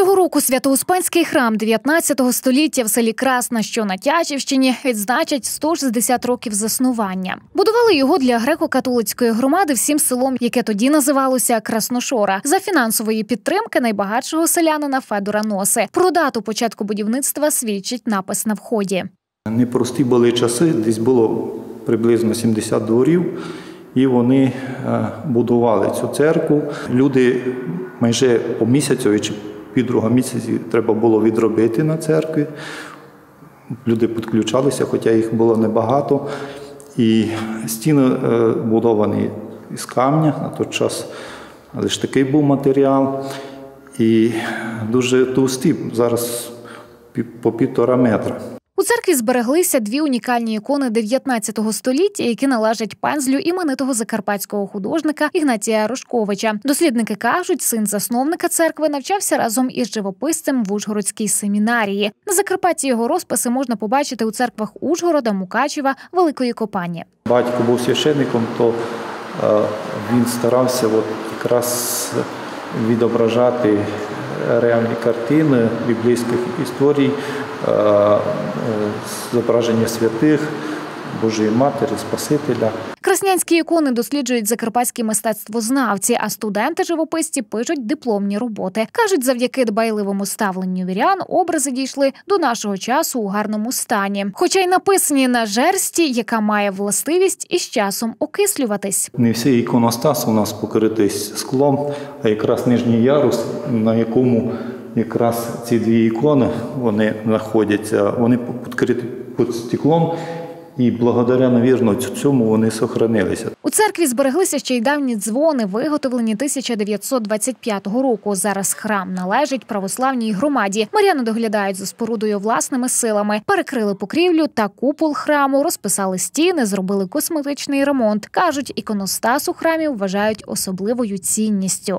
Цього року Свято-Успенський храм 19 століття в селі Красна, що на Тячівщині, відзначать 160 років заснування. Будували його для греко-католицької громади всім селом, яке тоді називалося Красношора, за фінансової підтримки найбагатшого селянина Федора Носи. Про дату початку будівництва свідчить напис на вході. Непрості були часи, десь було приблизно 70 дворів, і вони е, будували цю церкву. Люди майже по місяцю чи півдруга місяці треба було відробити на церкві. Люди підключалися, хоча їх було небагато. І стіни е, будовані із камня на той час, лише такий був матеріал. І дуже товсті, зараз по півтора метра. Церкві збереглися дві унікальні ікони 19 століття, які належать пензлю іменитого закарпатського художника Ігнатія Рожковича. Дослідники кажуть, син засновника церкви навчався разом із живописцем в Ужгородській семінарії. На Закарпатті його розписи можна побачити у церквах Ужгорода, Мукачева, Великої Копані. Батько був священником, то е, він старався от якраз відображати реальні картини біблійських історій, е, зображення святих, Божої Матері, Спасителя. Краснянські ікони досліджують закарпатські мистецтвознавці, а студенти-живописці пишуть дипломні роботи. кажуть, завдяки дбайливому ставленню вірян образи дійшли до нашого часу у гарному стані, хоча й написані на жерсті, яка має властивість із часом окислюватись. Не всі іконостас у нас покритий склом, а якраз нижній ярус, на якому якраз ці дві ікони вони знаходяться, вони підкриті під стеклом, і благодаря, навірно, цьому вони сохранилися. У церкві збереглися ще й давні дзвони, виготовлені 1925 року. Зараз храм належить православній громаді. Мар'яни доглядають за спорудою власними силами, перекрили покрівлю та купол храму, розписали стіни, зробили косметичний ремонт. кажуть, іконостас у храмі вважають особливою цінністю.